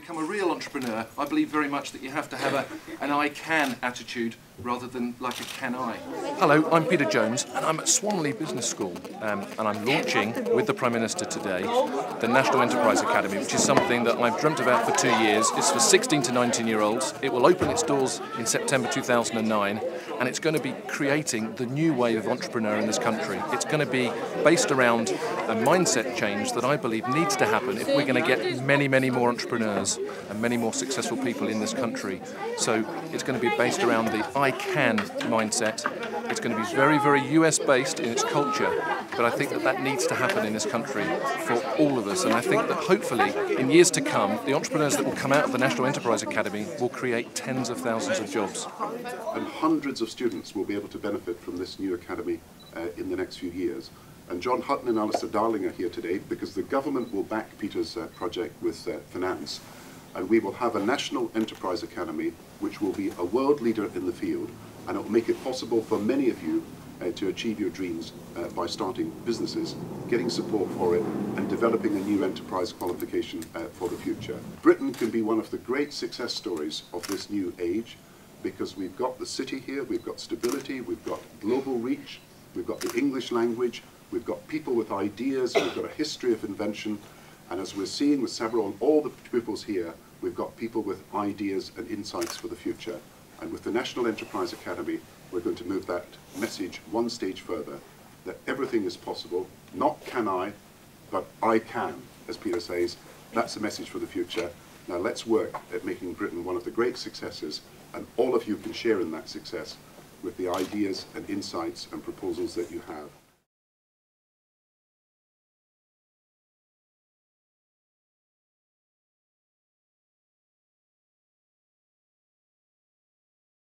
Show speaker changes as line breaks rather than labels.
become a real entrepreneur, I believe very much that you have to have a, an I can attitude rather than like a can I. Hello, I'm Peter Jones and I'm at Swanlea Business School um, and I'm launching with the Prime Minister today the National Enterprise Academy, which is something that I've dreamt about for two years. It's for 16 to 19 year olds. It will open its doors in September 2009 and it's going to be creating the new wave of entrepreneur in this country. It's going to be based around a mindset change that I believe needs to happen if we're going to get many, many more entrepreneurs and many more successful people in this country. So it's going to be based around the I can mindset. It's going to be very, very US based in its culture, but I think that that needs to happen in this country for all of us. And I think that hopefully, in years to come, the entrepreneurs that will come out of the National Enterprise Academy will create tens of thousands of jobs.
And hundreds of students will be able to benefit from this new academy uh, in the next few years. And John Hutton and Alistair Darling are here today because the government will back Peter's uh, project with uh, finance and we will have a National Enterprise Academy which will be a world leader in the field and it will make it possible for many of you uh, to achieve your dreams uh, by starting businesses, getting support for it and developing a new enterprise qualification uh, for the future. Britain can be one of the great success stories of this new age because we've got the city here, we've got stability, we've got global reach, we've got the English language, we've got people with ideas, we've got a history of invention and as we're seeing with several, and all the pupils here, We've got people with ideas and insights for the future. And with the National Enterprise Academy, we're going to move that message one stage further, that everything is possible, not can I, but I can, as Peter says. That's the message for the future. Now let's work at making Britain one of the great successes, and all of you can share in that success with the ideas and insights and proposals that you have.